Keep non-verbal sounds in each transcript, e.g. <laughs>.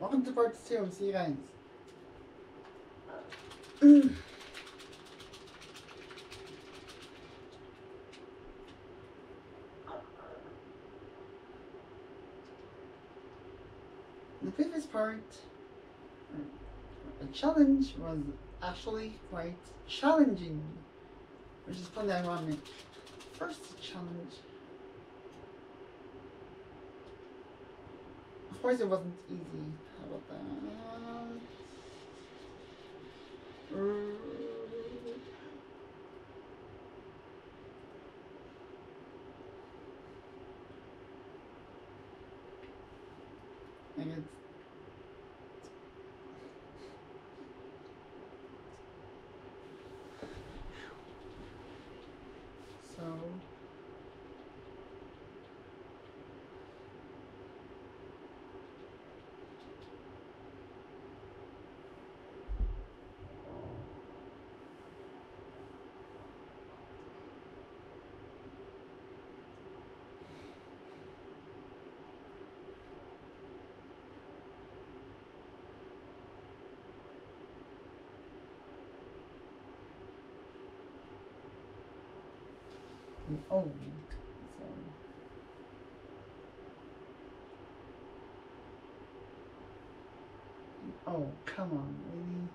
Welcome to part two. See you guys. the previous part, uh, the challenge was actually quite challenging, which is kind of ironic. First challenge. Of course, it wasn't easy. How about that? I guess. So. Oh, so. Oh, come on, really?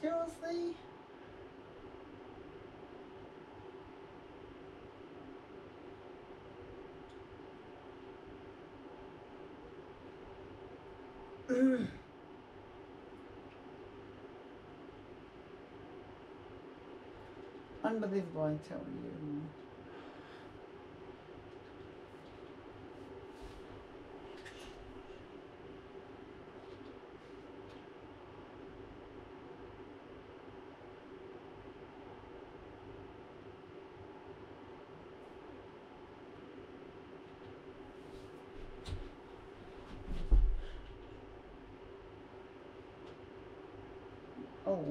Seriously? Unbelievable, I tell you. The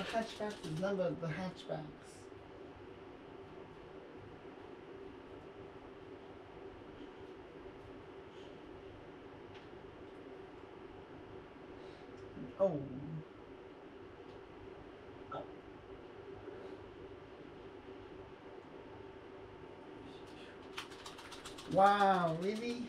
hatchbacks is none of the hatchbacks. Oh. Wow, really?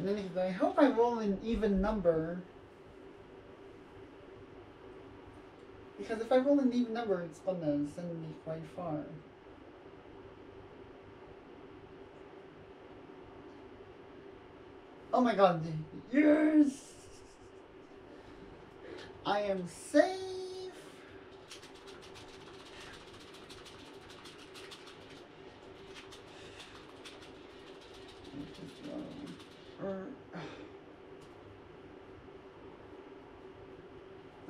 And then I hope I roll an even number. Because if I roll an even number, it's gonna send me quite far. Oh my god, yes! I am safe! Or,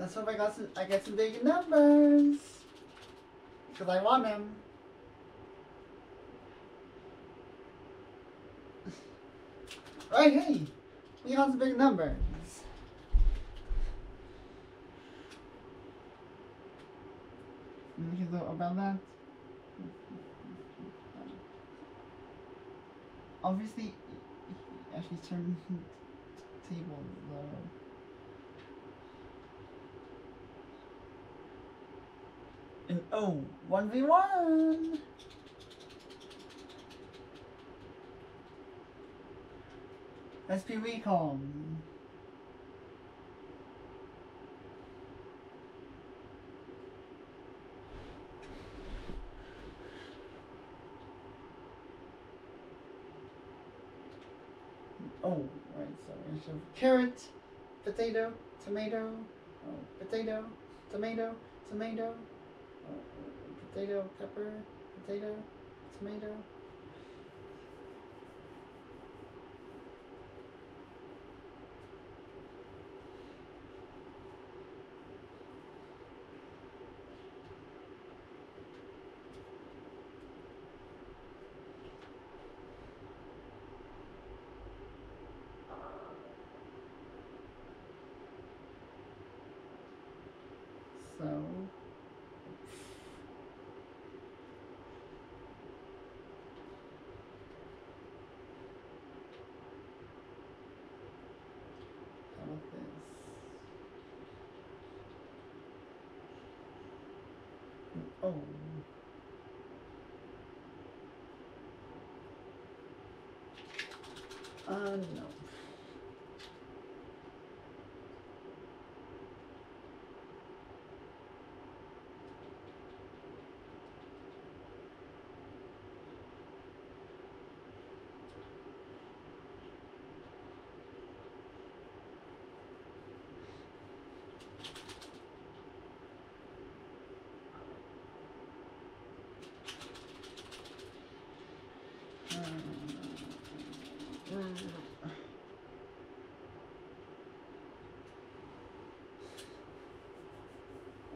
let's hope I got some. I get some big numbers because I want them. <laughs> right, hey, we got some big numbers. Anything about that? Obviously, actually turn the <laughs> table though. And oh, 1v1! SP Recon. Oh, right, so we have carrot, potato, tomato, oh, potato, tomato, tomato, potato, pepper, potato, tomato. So. How about this? Oh. Uh, no.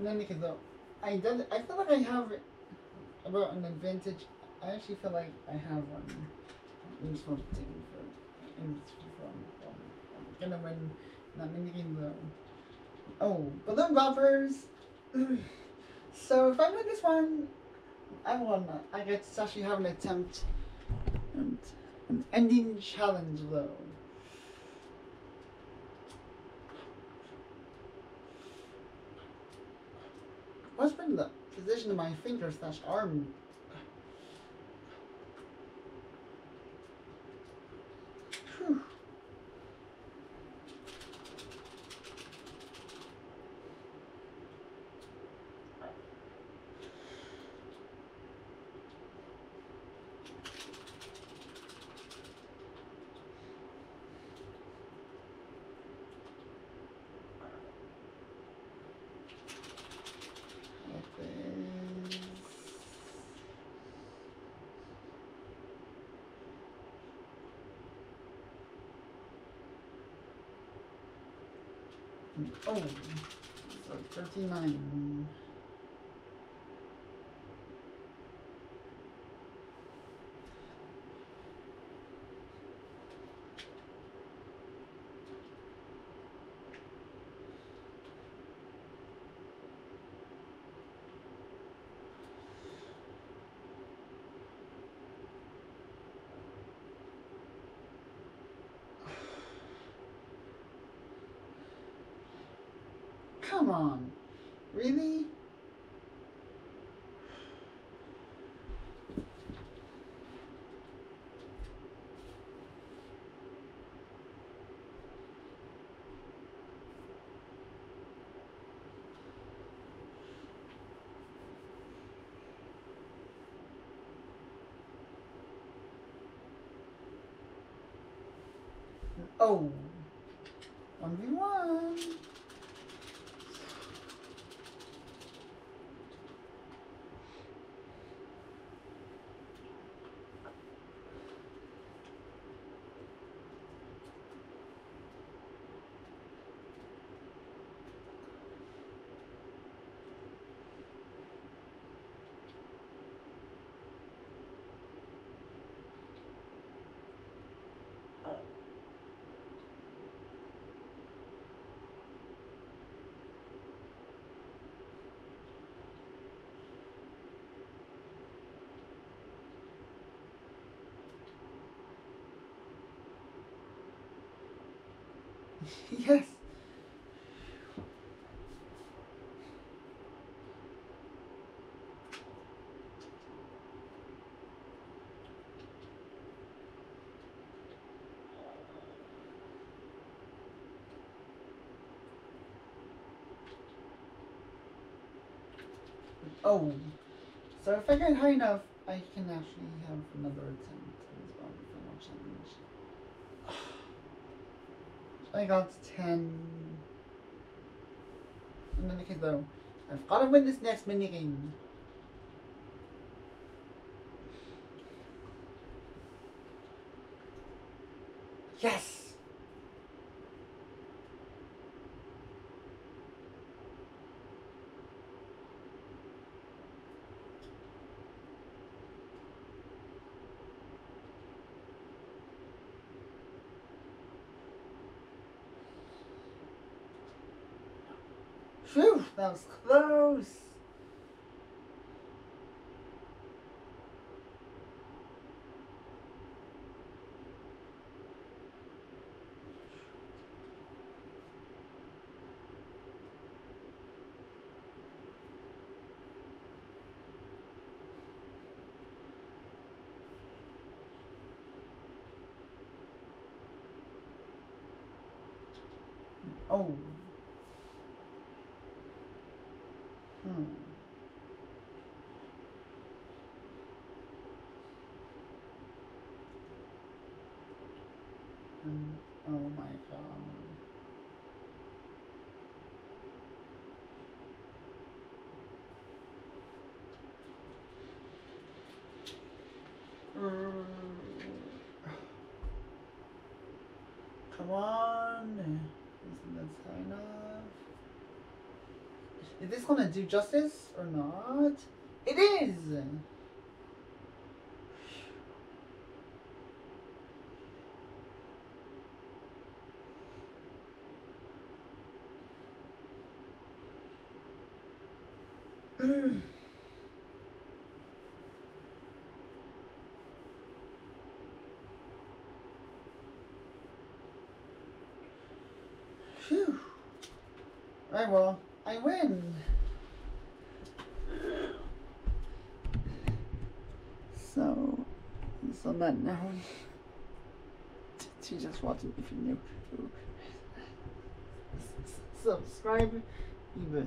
And then because though I did I feel like I have about an advantage. I actually feel like I have one. This one for in from from I'm gonna win not many games though. Oh, balloon bumpers. <sighs> so if I win this one, I won. I get to actually have an attempt and an ending challenge though. What's been the position of my finger slash arm? Whew. Like this. Oh, so 39. Come on. Really? Oh. <laughs> yes. Oh, so if I get high enough, I can actually have another attempt. I got 10. And then okay though. I've gotta win this next mini game. Yes! Phew, that was close. Oh. Mm, oh my god. Mm. <sighs> Come on. Isn't that high enough? Is this gonna do justice or not? It is! Phew. Right, well, I win. So, so that now, to just watching if you're new, subscribe, even,